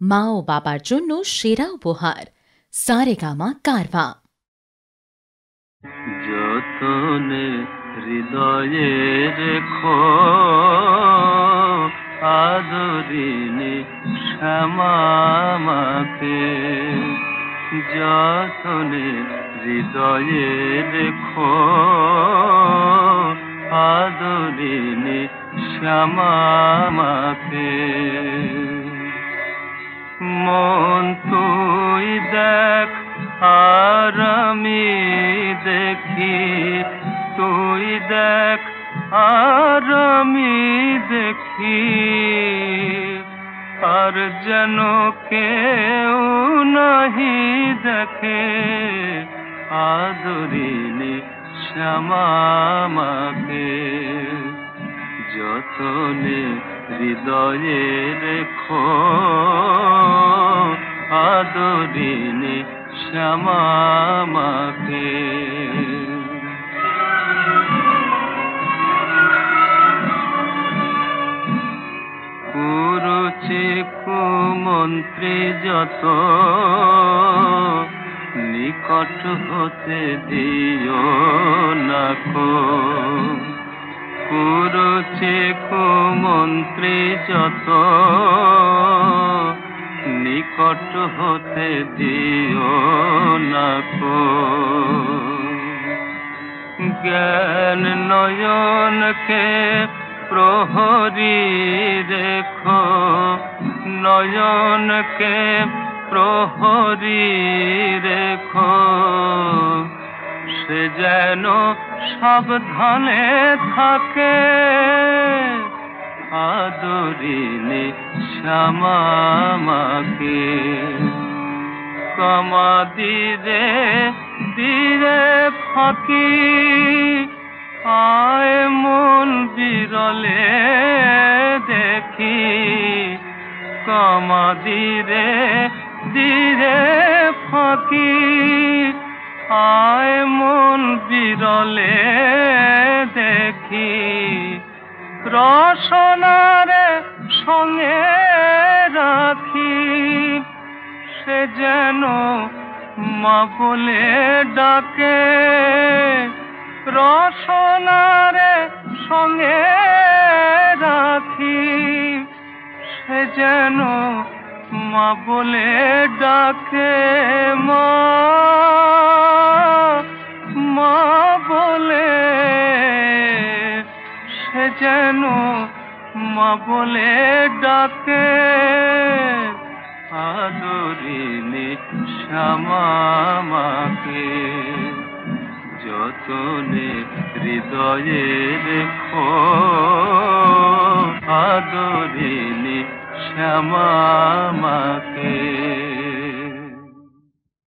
মা ও বাবার জন্য সেরা উপহার। সারেগামা কারভা। যতনে হৃদয়ে রেখো আদরিনি শ্যামামাকে যতনে হৃদয়ে রেখো আদরিনি শ্যামামাকে মন তুই দেখ, আর আমি দেখি। তুই দেখ, আর আমি দেখি। আর যেন কেউ নাহি দেখে আদরিনি শ্যামামাকে যতনে হৃদয়ে রেখো। আদরিনি শ্যামামাকে কুরুচি কুমন্ত্রী যত নিকট হতে দিও নাকো কুরুচি কুমন্ত্রী যত। নিকট হতে দিও নাকো জ্ঞান নয়নকে প্রহরী রেখো। নয়নকে প্রহরী রেখো। সে যেন সাবধানে থাকে। আদরিনি শ্যামামাকে কমা দিরে দিরে ফাঁকি। আয় মন বিরলে দেখি। কমা দিরে দিরে ফাঁকি। আয় মন বিরলে দেখি রসনারে সঙ্গে রাখি। সে যেন মা বলে ডাকে, রসনারে সঙ্গে রাখি। সে যেন মা বলে ডাকে মা। যেন মা বলে ডাকে। আদরিনি শ্যামামাকে যতনে হৃদয়ে রেখো আদরিনি শ্যামামাকে